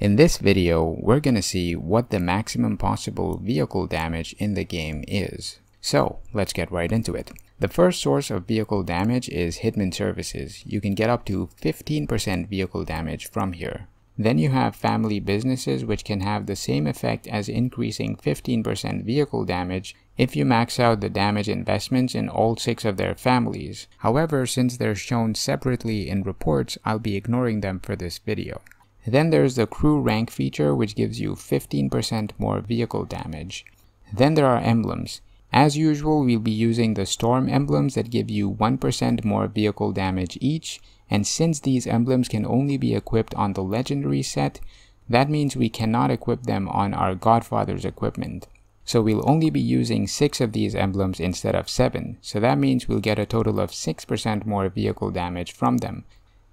In this video, we're gonna see what the maximum possible vehicle damage in the game is. So, let's get right into it. The first source of vehicle damage is Hitman Services. You can get up to 15% vehicle damage from here. Then you have family businesses which can have the same effect as increasing 15% vehicle damage if you max out the damage investments in all six of their families. However, since they're shown separately in reports, I'll be ignoring them for this video. Then there's the crew rank feature which gives you 15% more vehicle damage. Then there are emblems. As usual, we'll be using the storm emblems that give you 1% more vehicle damage each and since these emblems can only be equipped on the legendary set, that means we cannot equip them on our Godfather's equipment. So we'll only be using 6 of these emblems instead of 7, so that means we'll get a total of 6% more vehicle damage from them.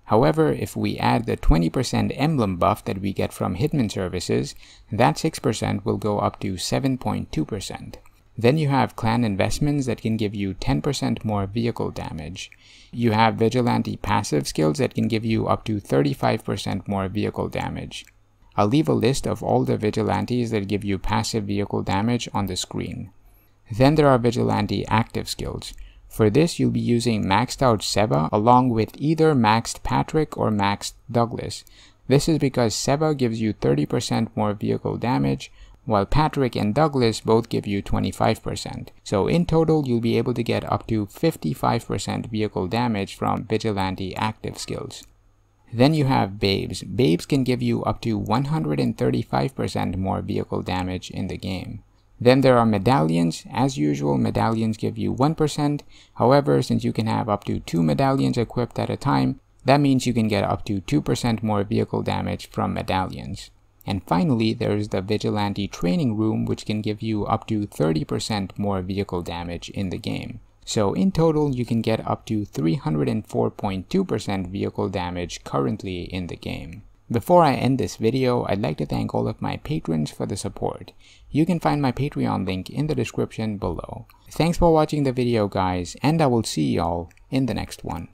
However, if we add the 20% emblem buff that we get from Hitman services, that 6% will go up to 7.2%. Then you have clan investments that can give you 10% more vehicle damage. You have vigilante passive skills that can give you up to 35% more vehicle damage. I'll leave a list of all the vigilantes that give you passive vehicle damage on the screen. Then there are vigilante active skills. For this, you'll be using maxed out Seba along with either maxed Patrick or maxed Douglas. This is because Seba gives you 30% more vehicle damage, while Patrick and Douglas both give you 25%. So in total, you'll be able to get up to 55% vehicle damage from Vigilante active skills. Then you have Babes. Babes can give you up to 135% more vehicle damage in the game. Then there are medallions. As usual, medallions give you 1%. However, since you can have up to 2 medallions equipped at a time, that means you can get up to 2% more vehicle damage from medallions. And finally, there is the Vigilante Training Room which can give you up to 30% more vehicle damage in the game. So in total, you can get up to 304.2% vehicle damage currently in the game. Before I end this video, I'd like to thank all of my patrons for the support. You can find my Patreon link in the description below. Thanks for watching the video guys, and I will see y'all in the next one.